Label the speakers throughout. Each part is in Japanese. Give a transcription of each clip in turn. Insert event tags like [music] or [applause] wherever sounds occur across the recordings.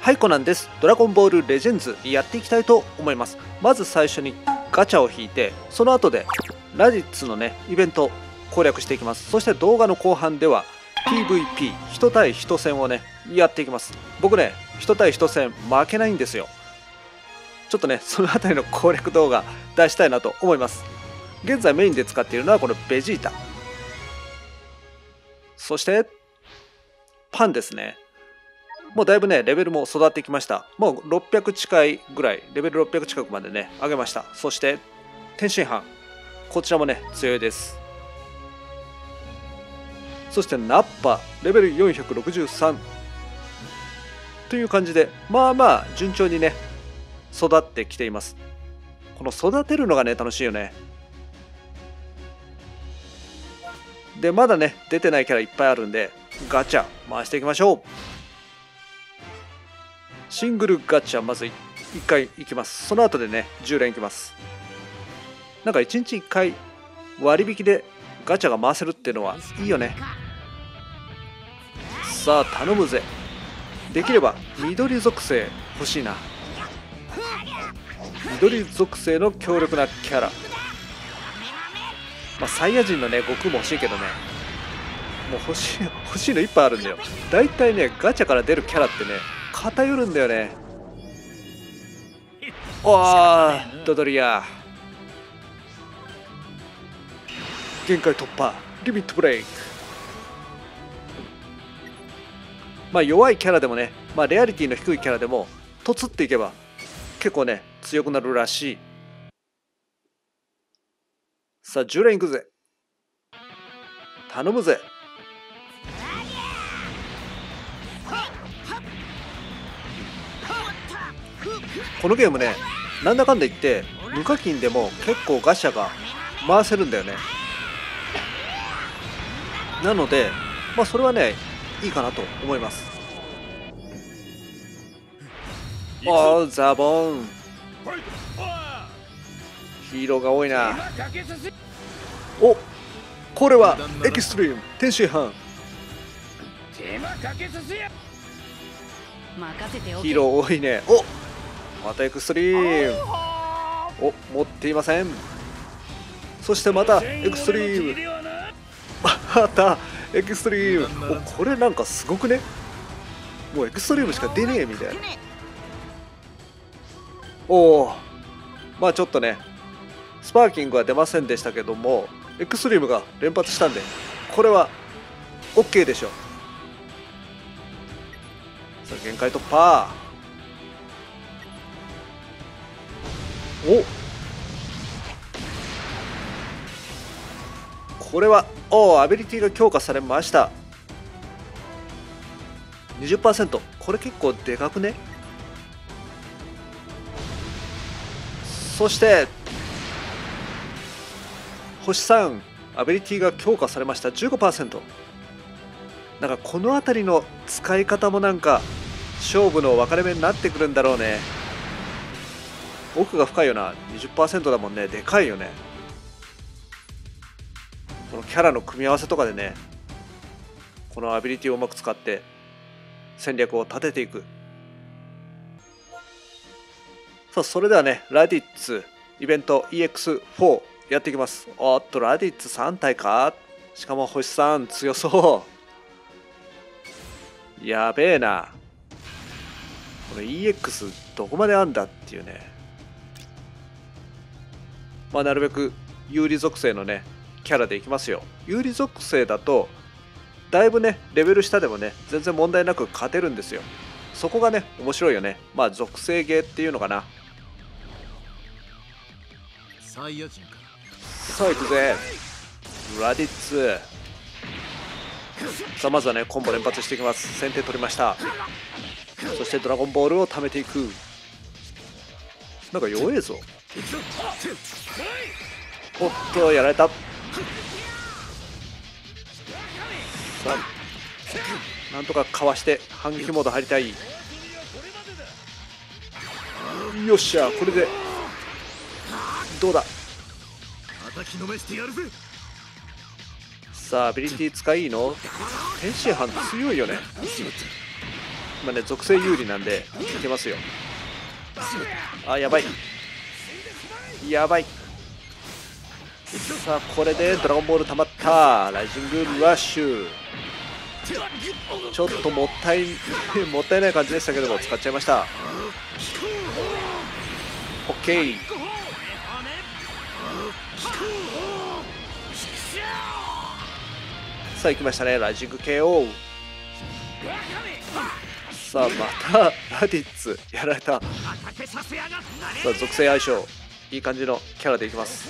Speaker 1: はいコナンです。ドラゴンボールレジェンズやっていきたいと思います。まず最初にガチャを引いてその後でラディッツのねイベント攻略していきます。そして動画の後半では PVP 人対人戦をねやっていきます。僕ね人対人戦負けないんですよ。ちょっとねその辺りの攻略動画出したいなと思います。現在メインで使っているのはこのベジータ。そしてパンですね。もうだいぶねレベルも育ってきました。もう600近いぐらいレベル600近くまでね上げました。そして天津飯。こちらもね強いです。そしてナッパ。レベル463という感じでまあまあ順調にね育ってきています。この育てるのがね楽しいよね。でまだね出てないキャラいっぱいあるんでガチャ回していきましょう。シングルガチャまず1回いきます。その後でね10連いきます。なんか1日1回割引でガチャが回せるっていうのはいいよね。さあ頼むぜ。できれば緑属性欲しいな。緑属性の強力なキャラ。まあサイヤ人のね悟空も欲しいけどね。もう欲しい欲しいのいっぱいあるんだよ。だいたいねガチャから出るキャラってね偏るんだよね。おードドリア。限界突破。リミットブレイクまあ弱いキャラでもね、まあ、レアリティの低いキャラでもとつっていけば結構ね強くなるらしい。さあ10連いくぜ。頼むぜこのゲームねなんだかんだ言って無課金でも結構ガシャが回せるんだよね。なのでまあそれはねいいかなと思います。おーザボン。ヒーローが多いな。おこれはエキストリーム天津飯。ヒーロー多いね。おまたエクストリーム。お持っていません。そしてまたエクストリーム。またエクストリーム。おこれなんかすごくね。もうエクストリームしか出ねえみたいな。おおまあちょっとね。スパーキングは出ませんでしたけどもエクストリームが連発したんでこれは OK でしょう。さあ限界突破お。これはおおアビリティが強化されました。20%これ結構でかくね？そして星3アビリティが強化されました。15%なんかこの辺りの使い方もなんか勝負の分かれ目になってくるんだろうね。奥が深いよな。20%だもんね。でかいよね。このキャラの組み合わせとかでね。このアビリティをうまく使って戦略を立てていく。さあそれではねラディッツイベント EX4 やっていきます。おっとラディッツ3体か。しかも星3強そう。やべえな。この EX どこまであんだっていうね。まあなるべく有利属性のねキャラでいきますよ。有利属性だとだいぶねレベル下でもね全然問題なく勝てるんですよ。そこがね面白いよね。まあ属性ゲーっていうのかな。
Speaker 2: サイヤ人か
Speaker 1: さあ行くぜ。ラディッツさあまずはねコンボ連発していきます。先手取りました。そしてドラゴンボールを貯めていく。なんか弱えぞおっとやられたさあなんとかかわして反撃モード入りたい。よっしゃこれでどうだ？さあアビリティ使いいいの？天津飯強いよね。今ね属性有利なんでいけますよ。あやばいやばい。さあこれでドラゴンボール溜まった。ライジングラッシュちょっともったい [laughs] もったいない感じでしたけども使っちゃいました。OK さあ行きましたね。ライジング KO さあまたラディッツやられた。さあ属性相性。いい感じのキャラでいきます。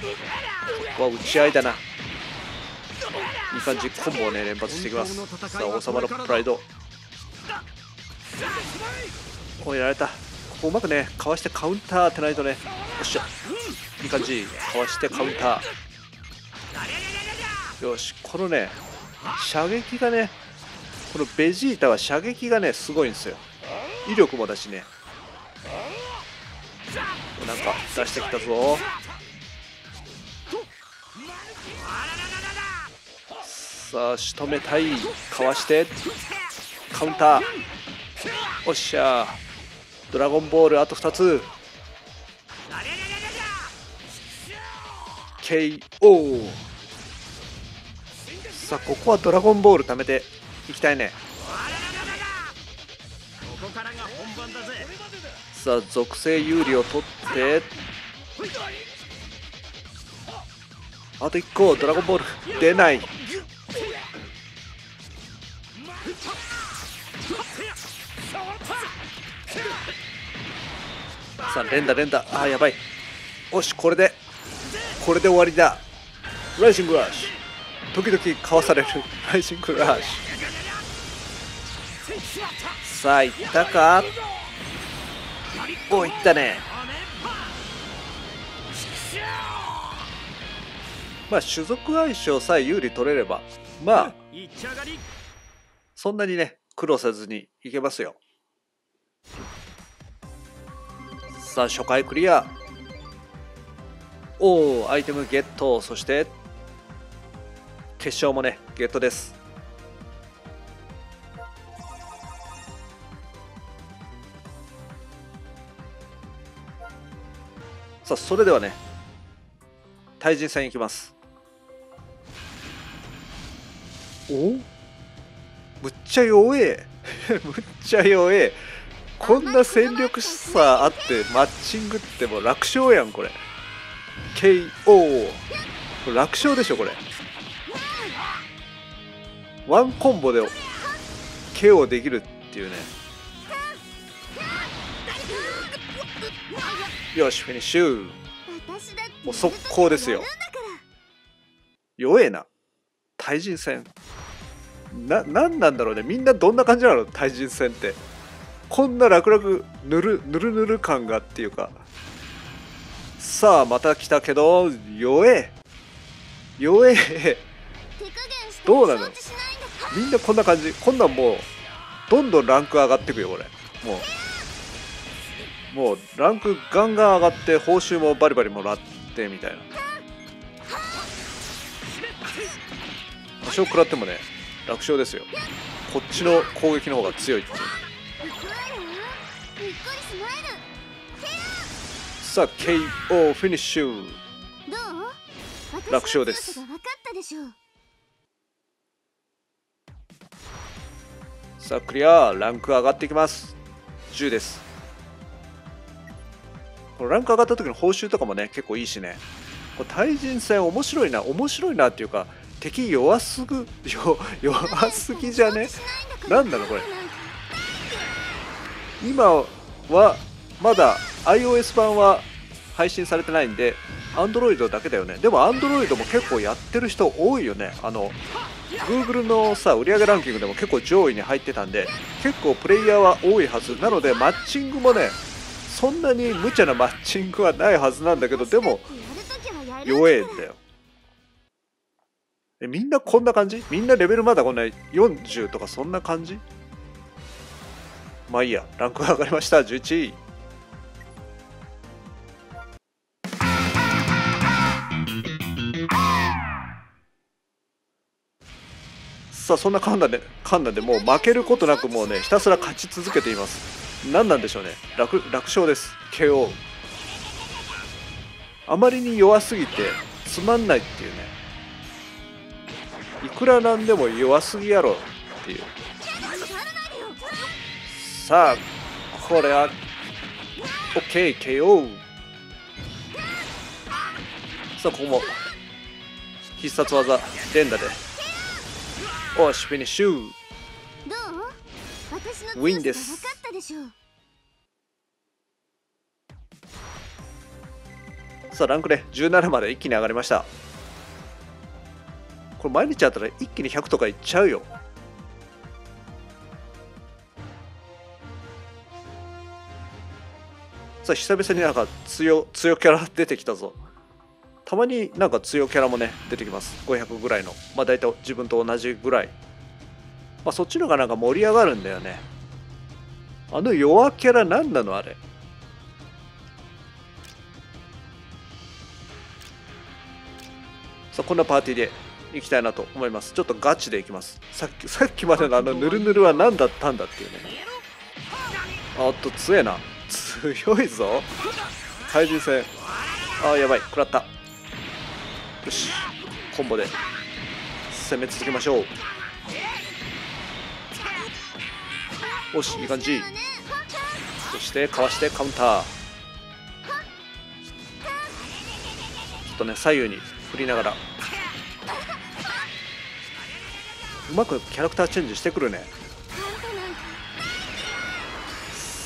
Speaker 1: ここは打ち合いだな。いい感じコンボをね連発していきます。さあ王様のプライド。おやられた。ここうまくねかわしてカウンター当てないとね。よっしゃ。いい感じかわしてカウンター。よしこのね射撃がねこのベジータは射撃がねすごいんですよ。威力もだしね。なんか出してきたぞ。さあ仕留めたい。かわして。カウンター。おっしゃ。ドラゴンボールあと2つ。KO さあここはドラゴンボール貯めていきたいね。さあ属性有利を取って。あと1個ドラゴンボール。出ない。さあ連打連打。あーやばい。よしこれで。これで終わりだ。ライジングラッシュ時々かわされる。ライジングラッシュさあいったか？おいったね。まあ種族相性さえ有利取れればまあそんなにね苦労せずにいけますよ。さあ初回クリア。おおアイテムゲット。そして決勝もねゲットです。さあそれではね対人戦いきます。お？むっちゃ弱え。[laughs] むっちゃ弱え。こんな戦力差あってマッチングってもう楽勝やんこれ。KO これ楽勝でしょこれ。ワンコンボで KO できるっていうねよしフィニッシュ。もう速攻ですよ。弱えな。対人戦。な何なんだろうね。みんなどんな感じなの？対人戦って。こんな楽々ぬるぬるぬる感がっていうか。さあまた来たけど弱え。弱え。どうなの？みんなこんな感じ。こんなんもうどんどんランク上がってくよこれ。もうもうランクガンガン上がって報酬もバリバリもらってみたいな。多少食らってもね楽勝ですよ。こっちの攻撃の方が強いっていう。さあ KO フィニッシュ。楽勝です。さあクリア。ランク上がっていきます。10です。このランク上がった時の報酬とかもね結構いいしね。これ対人戦面白いな面白いなっていうか敵弱すぐ弱すぎじゃね？なんだろこれ？今はまだ iOS 版は配信されてないんで Android だけだよね。でも Android も結構やってる人多いよね。あの Google のさ売上ランキングでも結構上位に入ってたんで結構プレイヤーは多いはず。なのでマッチングもねそんなに無茶なマッチングはないはずなんだけどでも弱えんだよ。えみんなこんな感じ？みんなレベルまだこんな？40とかそんな感じ？まあいいやランク上がりました。11位。さあそんなカンナでカンナでもう負けることなくもうねひたすら勝ち続けています何なんでしょうね。楽楽勝です。KO あまりに弱すぎてつまんないっていうね。いくらなんでも弱すぎやろっていう。さあこれは OKKO さあここも必殺技連打で。おしフィニッシュ。
Speaker 3: どう？
Speaker 1: ウィンです
Speaker 3: さ
Speaker 1: あランクね17まで一気に上がりました。これ毎日やったら一気に100とかいっちゃうよ。さあ久々になんか強強キャラ出てきたぞ。たまになんか強キャラもね出てきます。500ぐらいの。まあ大体自分と同じぐらい。まあそっちの方がなんか盛り上がるんだよね。あの弱キャラ何なのあれ？さあこんなパーティーで行きたいなと思います。ちょっとガチでいきます。さっきさっきまでのあのヌルヌルは何だったんだっていうね。あっと強えな。強いぞ。怪人戦。あーやばい。食らった。よし。コンボで攻め続けましょうよしいい感じ。そしてかわしてカウンター。ちょっとね左右に振りながら。うまくキャラクターチェンジしてくるね。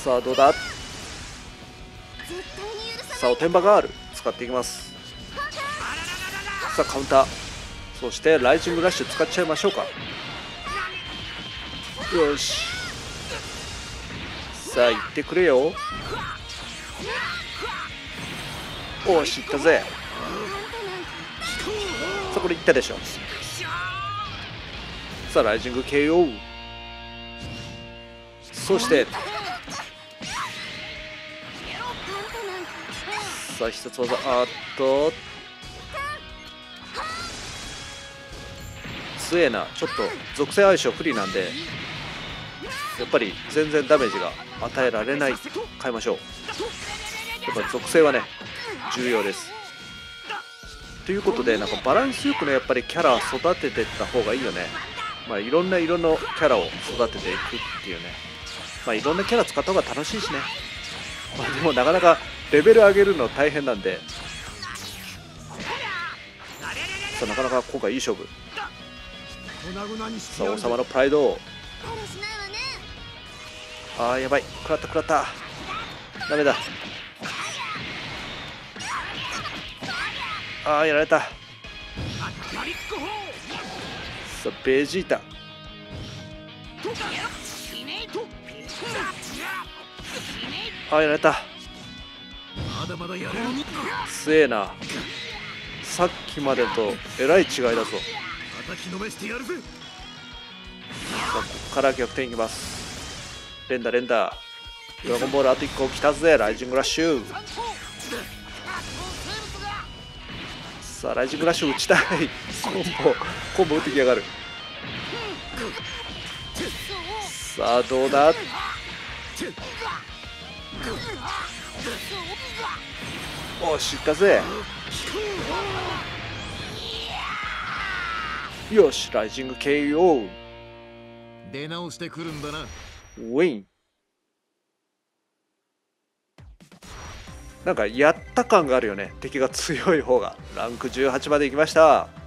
Speaker 1: さあどうだ？
Speaker 3: さ
Speaker 1: あおてんばガール使っていきます。さあカウンター。そしてライジングラッシュ使っちゃいましょうか。よし。さあ行ってくれよ。おしいったぜ。さあこれいったでしょ。さあライジング KO そしてさあ必殺技。あっと。強えな。ちょっと属性相性不利なんで。やっぱり全然ダメージが与えられない。変えましょう。やっぱ属性はね重要です。ということでなんかバランスよくねやっぱりキャラ育ててった方がいいよね。まあいろんな色のキャラを育てていくっていうね。まあいろんなキャラ使った方が楽しいしね。まあでもなかなかレベル上げるの大変なんで。さあなかなか今回いい勝負。さあ王様のプライド
Speaker 3: だらしないわね
Speaker 1: あーやばい。食らった食らった。ダメだ。あーやられた。さベジータ。あーやられた。強えな。さっきまでとえらい違いだぞ。さあここから逆転いきます。連打連打。ドラゴンボールあと1個来たぜライジングラッシュ。さあライジングラッシュ打ちたい。コンボコンボ打ってきやがる。さあどうだ？おしいったぜ。よしライジング KO
Speaker 2: 出直してくるんだな。
Speaker 1: ウィンなんかやった感があるよね。敵が強い方が。ランク18まで行きました。